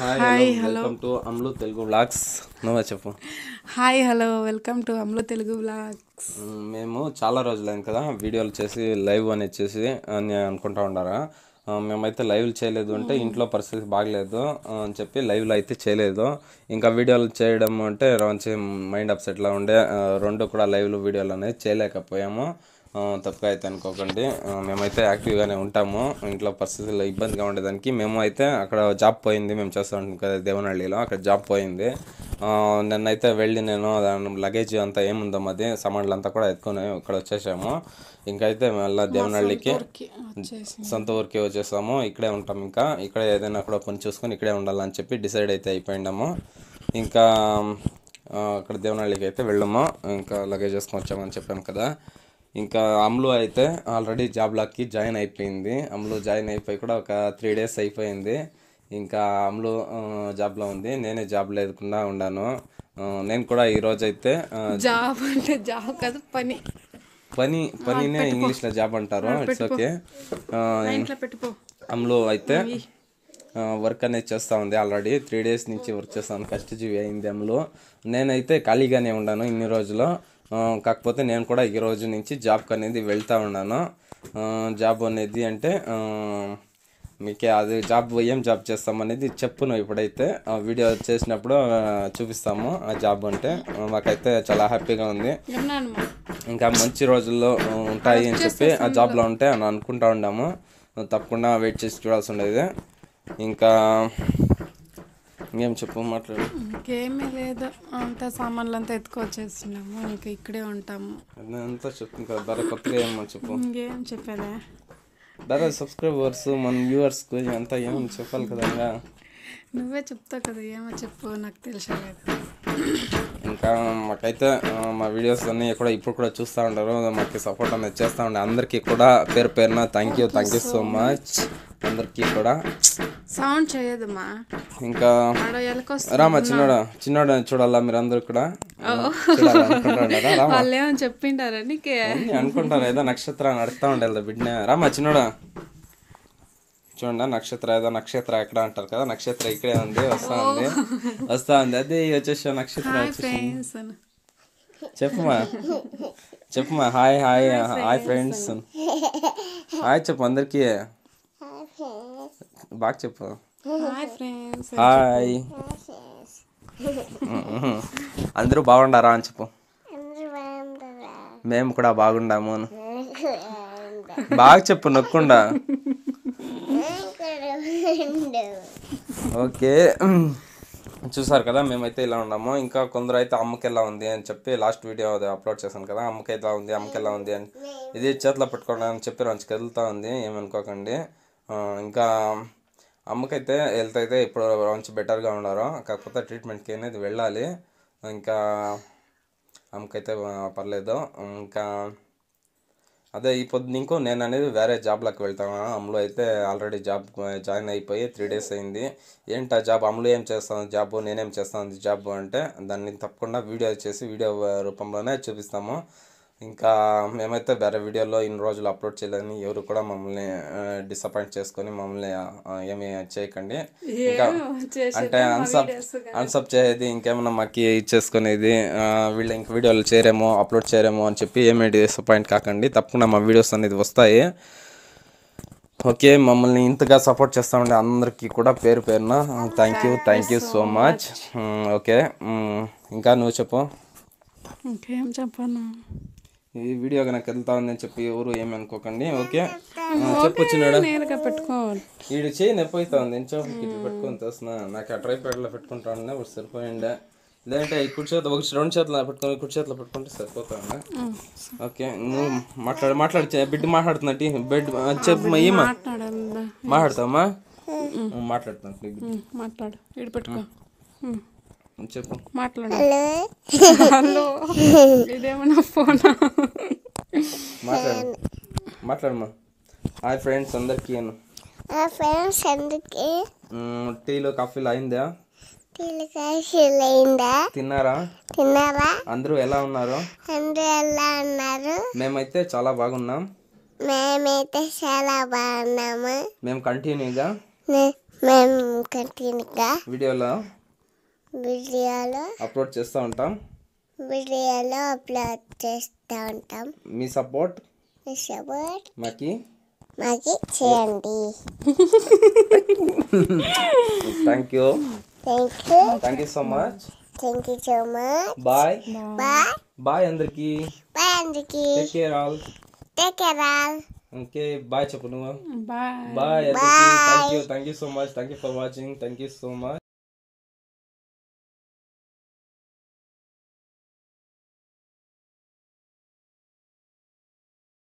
Hi hello welcome to Amlu Telugu vlogs నువ్వే చెప్పు. Hi hello welcome to Amlo Telugu blogs మేము చాలా రోజులైంది కదా వీడియోలు చేసి లైవ్ అనేది చేసి అని అనుకుంటా ఉండారా? మేమైతే లైవ్లు చేయలేదు అంటే ఇంట్లో పరిస్థితి బాగలేదు అని చెప్పి లైవ్లో అయితే చేయలేదు. ఇంకా వీడియోలు చేయడం అంటే మంచి మైండ్ అప్సెట్లో ఉండే రెండు కూడా లైవ్లు వీడియోలు అనేది చేయలేకపోయాము. తప్పుగా అయితే అనుకోకండి. మేమైతే యాక్టివ్గానే ఉంటాము. ఇంట్లో పరిస్థితుల్లో ఇబ్బందిగా ఉండేదానికి మేము అయితే అక్కడ జాబ్ పోయింది. మేము చేస్తూ ఉంటాం కదా దేవనహళ్ళిలో అక్కడ జాబ్ పోయింది. నిన్నైతే వెళ్ళి నేను దాని లగేజ్ అంతా ఏముందో మాది సామాన్లు అంతా కూడా ఎత్తుకొని ఇక్కడ వచ్చేసాము. ఇంకైతే మళ్ళీ దేవనహళ్ళికి సొంత ఊరికి వచ్చేసాము. ఇక్కడే ఉంటాం ఇంకా. ఇక్కడ ఏదైనా కూడా పని చూసుకొని ఇక్కడే ఉండాలని చెప్పి డిసైడ్ అయితే అయిపోయినాము ఇంకా అక్కడ దేవనహళ్ళికి అయితే వెళ్ళాము. ఇంకా లగేజ్ వేసుకొని వచ్చామని చెప్పాను కదా. ఇంకా అమ్లు అయితే ఆల్రెడీ జాబ్లోకి జాయిన్ అయిపోయింది. అమ్లు జాయిన్ అయిపోయి కూడా ఒక త్రీ డేస్ అయిపోయింది. ఇంకా అమ్లు జాబ్లో ఉంది. నేనే జాబ్ లేకుండా ఉన్నాను నేను కూడా ఈరోజు అయితే జాబ్ అంటే జాబ్ కాదు పని. పని పనినే ఇంగ్లీష్లో జాబ్ అంటారు. ఇట్స్ ఓకే అమ్లో అయితే వర్క్ అనేది చేస్తూ ఉంది ఆల్రెడీ. త్రీ డేస్ నుంచి వర్క్ చేస్తాను కష్టజీవి అయింది అమ్లో. నేనైతే ఖాళీగానే ఉన్నాను ఇన్ని రోజులు. కాకపోతే నేను కూడా ఈ రోజు నుంచి జాబ్కి అనేది వెళ్తా ఉన్నాను. జాబ్ అనేది అంటే మీకే అది జాబ్ ఏం జాబ్ చేస్తాం అనేది చెప్పును ఇప్పుడైతే. ఆ వీడియో చేసినప్పుడు చూపిస్తాము ఆ జాబ్ అంటే. మాకైతే చాలా హ్యాపీగా ఉంది. ఇంకా మంచి రోజుల్లో ఉంటాయి అని చెప్పి ఆ జాబ్లో ఉంటే అని అనుకుంటా ఉన్నాము తప్పకుండా వెయిట్ చేసి చూడాల్సి ఉండేది. ఇంకా ఇంకేం చెప్పు మాట్లాడు. ఇంకేమీ లేదు. అంతా సామాన్లు అంతా ఎత్తుకొచ్చేస్తున్నాము. ఇంకా ఇక్కడే ఉంటాము. అంతా చెప్తుంది కదా బరే కొత్తగా ఏమో చెప్పు. ఇంకేం చెప్పేదే బరే సబ్స్క్రైబర్స్ మన వ్యూవర్స్ అంతా ఏమని చెప్పాలి కదా ఇంకా. నువ్వే చెప్తావు కదా ఏమో చెప్పు నాకు తెలిసలేదు ఇంకా మాకైతే మా వీడియోస్ అన్నీ కూడా ఇప్పుడు కూడా చూస్తూ ఉంటారు. మాకు సపోర్ట్ అనేది చేస్తూ ఉండే అందరికీ కూడా పేరు పేరున thank you thank you so much అందరికీ కూడా. సౌండ్ చేయదమ్మా ఇంకా రామా చిన్నోడా? చిన్నోడా చూడాలా మీరు అందరూ కూడా? చూడాలా? అనుకుంటారా? రామా. వాళ్ళు ఏమని చెప్పింటారా నీకే? అనుకుంటారు? ఏదో నక్షత్రం నడుస్తూ ఉండాలి బిడ్డ రామా చిన్నోడా? చూడండి నక్షత్ర ఏదో నక్షత్ర ఎక్కడ అంటారు కదా? నక్షత్ర ఇక్కడే ఉంది వస్తా ఉంది. వస్తా ఉంది. అదే వచ్చేసా నక్షత్ర వచ్చేసి చెప్పుమా చెప్పుమా hi hi hi friends hi చెప్పు అందరికీ. బాగా చెప్పు. హాయ్ అందరూ బాగుండారా అని చెప్పు. మేము కూడా బాగుండాము అని. బాగా చెప్పు నొక్కుండా. ఓకే. చూసారు కదా మేమైతే ఇలా ఉన్నాము. ఇంకా కొందరు అయితే అమ్మకి ఎలా ఉంది అని చెప్పి లాస్ట్ వీడియో అది అప్లోడ్ చేశాను కదా అమ్మకి ఎలా ఉంది అమ్మకి ఎలా ఉంది అని. ఇది చేతిలో పెట్టుకోండి అని చెప్పి రంచి కదులుతూ ఉంది ఏమనుకోకండి. ఇంకా అమ్మకైతే హెల్త్ అయితే ఇప్పుడు కొంచెం బెటర్గా ఉన్నారు. కాకపోతే ట్రీట్మెంట్కి అనేది వెళ్ళాలి. ఇంకా అమ్మకైతే పర్లేదు. ఇంకా అదే ఈ పొద్దు ఇంకో నేను అనేది వేరే జాబ్లోకి వెళ్తాను. అమ్ములు అయితే ఆల్రెడీ జాబ్ జాయిన్ అయిపోయి త్రీ డేస్ అయింది. ఏంటి ఆ జాబ్ అమ్ములు ఏం చేస్తాను? జాబ్ నేనేం చేస్తాను? జాబ్ అంటే దాన్ని తప్పకుండా వీడియో చేసి వీడియో రూపంలోనే చూపిస్తాము. ఇంకా మేమైతే వేరే వీడియోలో ఇన్ని రోజులు అప్లోడ్ చేయలేదని ఎవరు కూడా మమ్మల్ని డిసప్పాయింట్ చేసుకొని మమ్మల్ని ఏమీ చేయకండి. ఇంకా అంటే అన్సబ్ అన్సబ్ చేసేది ఇంకేమన్నా మాకు ఇచ్చేసుకునేది వీళ్ళు ఇంక వీడియోలు చేయరేమో అప్లోడ్ చేయరేమో అని చెప్పి ఏమీ డిసప్పాయింట్ కాకండి. తప్పకుండా మా వీడియోస్ అనేది వస్తాయి. ఓకే మమ్మల్ని ఇంతగా సపోర్ట్ చేస్తూ ఉండే అందరికీ కూడా పేరు పేరున. Thank you thank you so much okay ఇంకా నువ్వు చెప్పు. ఇంకేం చెప్పను. ఈ వీడియో కనుక వెళ్తా ఉందని చెప్పి ఎవరు ఏమి అనుకోకండి ఓకే? చెప్పు పెట్టుకో వీడు చేయి నొప్పి ఉంది ఎంచో ఇట్లా పెట్టుకొని తెస్తున్నా. నాకు ఆ ట్రైపాడ్లో పెట్టుకుంటా ఉండే ఒకటి సరిపోయిండే. లేదంటే ఈ కుడి చేతిలో ఒక రెండు చేతులు పెట్టుకొని కుడి చేతిలో పెట్టుకుంటే సరిపోతా ఉండే ఓకే నువ్వు మాట్లాడు మాట్లాడు బిడ్డ మాట్లాడుతున్నట్టు బెడ్ చెప్పు మా ఏమా? మాట్లాడాలి మాట్లాడతావమ్మా మాట్లాడుతున్నట్టు నీ బిడ్డ. మాట్లాడు ఇటు పెట్టుకో. చెప్పు. మాట్లాడు. హలో. ఇదేమన్నా ఫోనా? మాట్లాడు. మాట్లాడమ్మా. హాయ్ ఫ్రెండ్స్ అందరికీ. అను. ఆ ఫ్రెండ్స్ అందుకే మ్, టీలో కాఫీలు అయిందా? పిల్లకాయలైందా తిన్నారా? తిన్నారా అందరూ ఎలా ఉన్నారు? అందరూ ఎలా ఉన్నారు? మేమైతే చాలా బాగున్నాం. మేమైతే చాలా బాగున్నాము. మేము కంటిన్యూగా నే- మేము కంటిన్యూగా వీడియోలో. వీడియోలో అప్లోడ్ చేస్తూ ఉంటాం. వీడియోలో అప్లోడ్ చేస్తూ ఉంటాం. మీ సపోర్ట్ మీ సపోర్ట్ మాకి. మాకు చేయండి. Thank you thank you thank you so much thank you so much bye bye bye అందరికి. బాయ్ అందరికి. Take care all take care all okay bye చెప్పు నువ్వు. బాయ్ బాయ్ అందరికి. Thank you thank you so much thank you for watching thank you so much